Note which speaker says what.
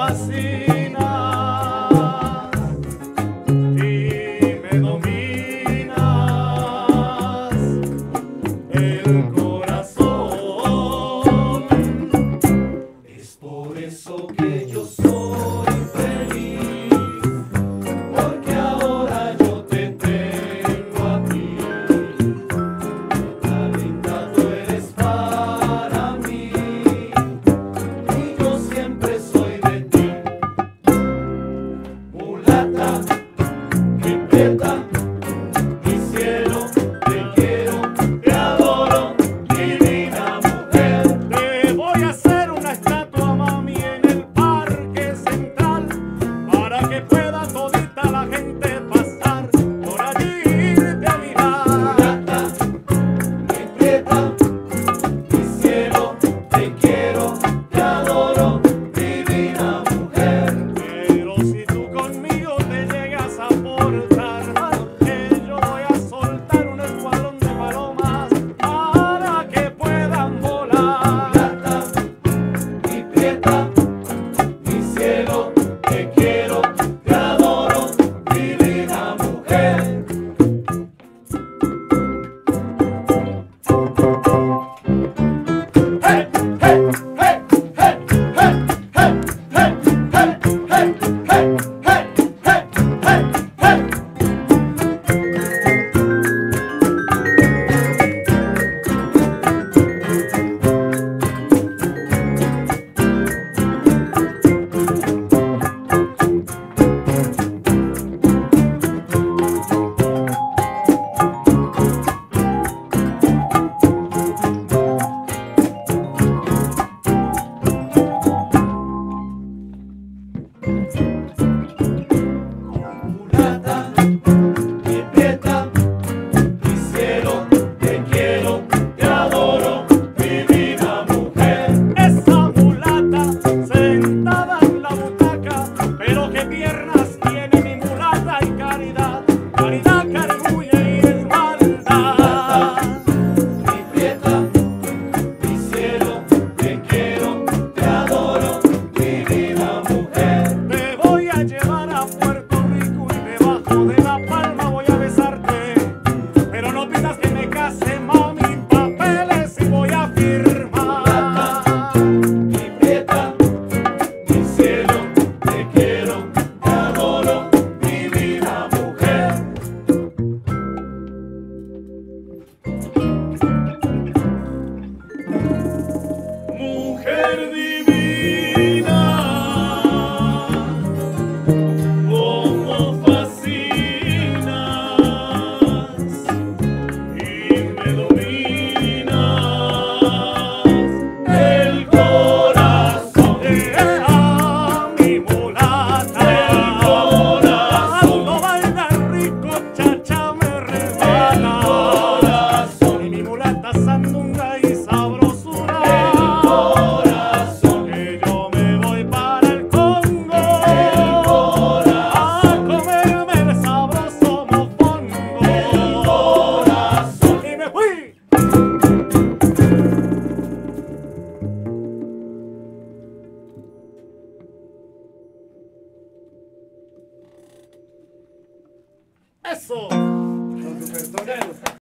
Speaker 1: assim. de pierna. Don Ruperto.